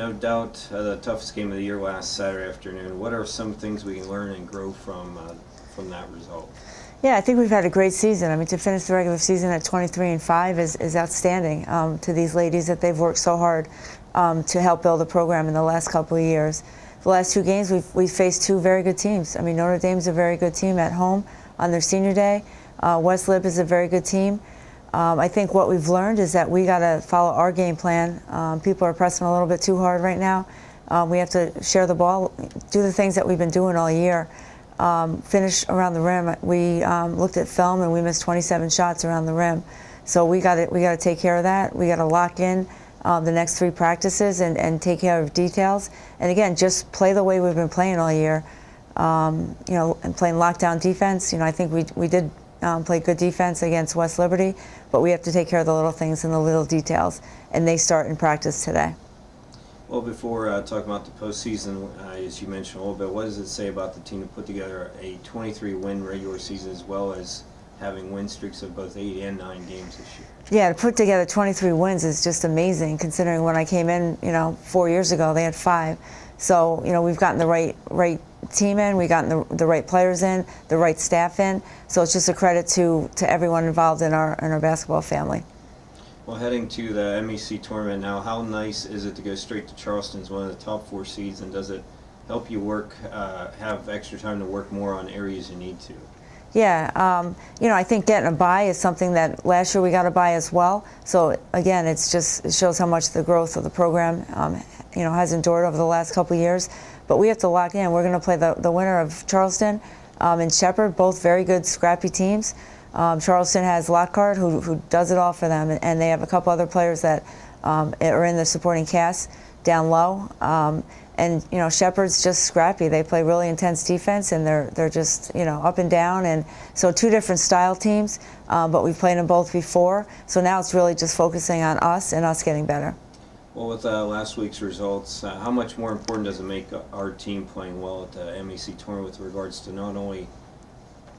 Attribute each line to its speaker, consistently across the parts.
Speaker 1: no doubt uh, the toughest game of the year last Saturday afternoon. What are some things we can learn and grow from uh, from that result?
Speaker 2: Yeah, I think we've had a great season. I mean, to finish the regular season at 23 and 5 is, is outstanding um, to these ladies that they've worked so hard um, to help build the program in the last couple of years. The last two games, we've, we've faced two very good teams. I mean, Notre Dame's a very good team at home on their senior day. Uh, West Lib is a very good team. Um, I think what we've learned is that we got to follow our game plan. Um, people are pressing a little bit too hard right now. Um, we have to share the ball, do the things that we've been doing all year um, finish around the rim. We um, looked at film and we missed 27 shots around the rim. So we got to we got to take care of that. We got to lock in um, the next three practices and, and take care of details. And again, just play the way we've been playing all year. You know, and playing lockdown defense. You know, I think we we did um, play good defense against West Liberty, but we have to take care of the little things and the little details. And they start in practice today.
Speaker 1: Well, before uh, talking about the postseason, uh, as you mentioned a little bit, what does it say about the team to put together a 23-win regular season as well as having win streaks of both eight and nine games this year?
Speaker 2: Yeah, to put together 23 wins is just amazing, considering when I came in, you know, four years ago they had five. So, you know, we've gotten the right right team in, we've gotten the, the right players in, the right staff in. So it's just a credit to to everyone involved in our in our basketball family.
Speaker 1: Well, heading to the MEC tournament now, how nice is it to go straight to Charleston as one of the top four seeds, and does it help you work, uh, have extra time to work more on areas you need to?
Speaker 2: Yeah, um, you know, I think getting a bye is something that last year we got a bye as well. So again, it's just it shows how much the growth of the program, um, you know, has endured over the last couple years. But we have to lock in. We're going to play the, the winner of Charleston um, and Shepherd, both very good, scrappy teams. Um, Charleston has Lockhart, who, who does it all for them, and they have a couple other players that um, are in the supporting cast down low. Um, and you know, Shepherd's just scrappy. They play really intense defense, and they're they're just you know up and down. And so two different style teams, um, but we've played them both before. So now it's really just focusing on us and us getting better.
Speaker 1: Well, with uh, last week's results, uh, how much more important does it make our team playing well at the MEC tournament with regards to not only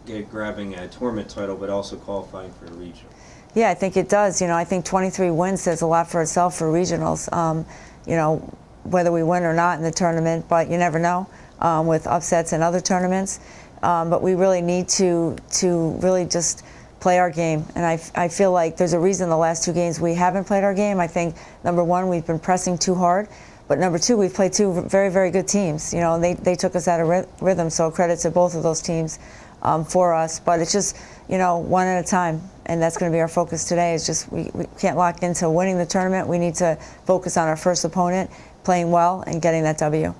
Speaker 1: get, grabbing a tournament title, but also qualifying for a regional.
Speaker 2: Yeah, I think it does. You know, I think 23 wins says a lot for itself for regionals. Um, you know, whether we win or not in the tournament, but you never know um, with upsets in other tournaments. Um, but we really need to to really just play our game. And I, I feel like there's a reason the last two games we haven't played our game. I think number one, we've been pressing too hard. But number two, we've played two very, very good teams. You know, they, they took us out of rhythm. So credit to both of those teams um, for us. But it's just, you know, one at a time. And that's going to be our focus today. Is just we, we can't lock into winning the tournament. We need to focus on our first opponent, playing well, and getting that W.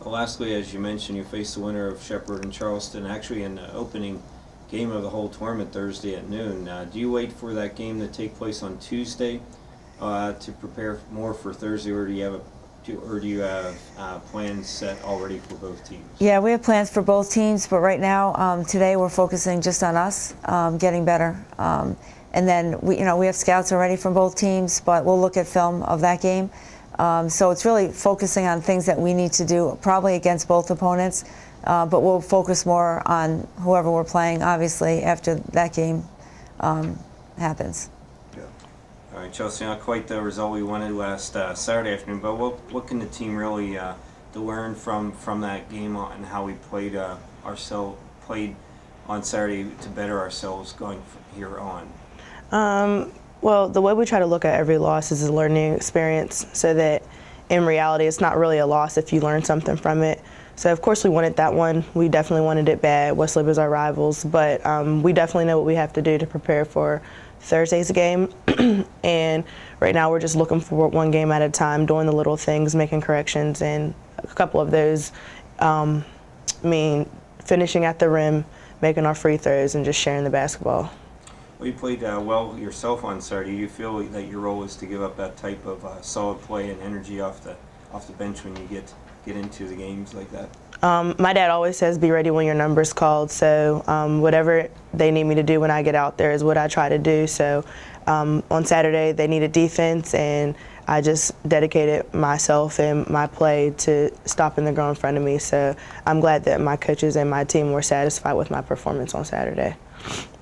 Speaker 1: Well, lastly, as you mentioned, you faced the winner of Shepherd and Charleston actually in the opening game of the whole tournament Thursday at noon. Uh, do you wait for that game to take place on Tuesday uh, to prepare more for Thursday, or do you have a do, or do you have uh, plans set already for both teams?
Speaker 2: Yeah, we have plans for both teams, but right now, um, today we're focusing just on us um, getting better. Um, and then we, you know, we have scouts already from both teams, but we'll look at film of that game. Um, so it's really focusing on things that we need to do, probably against both opponents. Uh, but we'll focus more on whoever we're playing, obviously, after that game um, happens.
Speaker 1: All right, Chelsea, not quite the result we wanted last uh, Saturday afternoon, but what what can the team really uh, to learn from from that game and how we played uh, ourselves played on Saturday to better ourselves going here on?
Speaker 3: Um, well, the way we try to look at every loss is a learning experience, so that in reality, it's not really a loss if you learn something from it. So of course we wanted that one. We definitely wanted it bad. West is our rivals, but um, we definitely know what we have to do to prepare for Thursday's game. and right now we're just looking for one game at a time, doing the little things, making corrections, and a couple of those um, mean finishing at the rim, making our free throws, and just sharing the basketball.
Speaker 1: Well, you played uh, well yourself on Saturday. Do you feel that your role is to give up that type of uh, solid play and energy off the off the bench when you get get into the games like that?
Speaker 3: Um, my dad always says, be ready when your number's called. So um, whatever they need me to do when I get out there is what I try to do. So um, on Saturday, they needed defense, and I just dedicated myself and my play to stopping the girl in front of me. So I'm glad that my coaches and my team were satisfied with my performance on Saturday.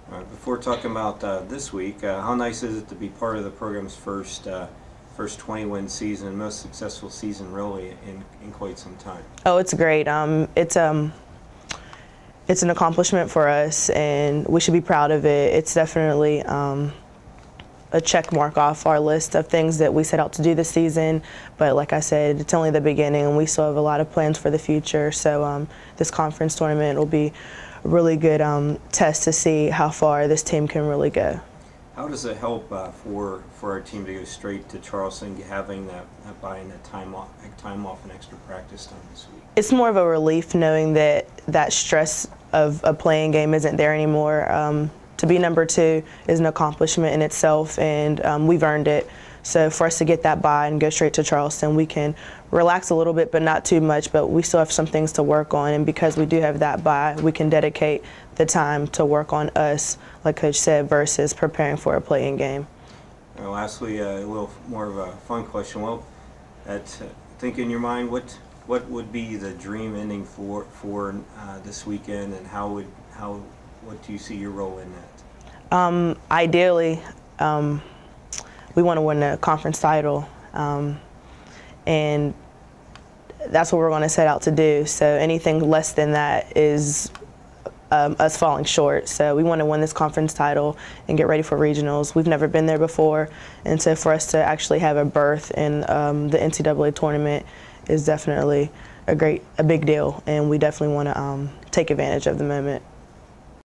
Speaker 1: Right, before talking about uh, this week, uh, how nice is it to be part of the program's first uh, first 20 win season, most successful season really in, in quite some time.
Speaker 3: Oh, it's great. Um, it's um, it's an accomplishment for us, and we should be proud of it. It's definitely um, a check mark off our list of things that we set out to do this season. But like I said, it's only the beginning, and we still have a lot of plans for the future. So um, this conference tournament will be a really good um, test to see how far this team can really go.
Speaker 1: How does it help uh, for for our team to go straight to Charleston, having that, that buying that time off, time off and extra practice time this week?
Speaker 3: It's more of a relief knowing that that stress of a playing game isn't there anymore. Um, to be number two is an accomplishment in itself, and um, we've earned it. So for us to get that bye and go straight to Charleston, we can relax a little bit, but not too much. But we still have some things to work on, and because we do have that bye, we can dedicate the time to work on us, like Coach said, versus preparing for a playing game.
Speaker 1: And lastly, uh, a little more of a fun question. Well, at, uh, think in your mind, what what would be the dream ending for for uh, this weekend, and how would how what do you see your role in that?
Speaker 3: Um, ideally. Um, we want to win a conference title. Um, and that's what we're going to set out to do. So anything less than that is um, us falling short. So we want to win this conference title and get ready for regionals. We've never been there before, and so for us to actually have a berth in um, the NCAA tournament is definitely a great, a big deal, and we definitely want to um, take advantage of the moment.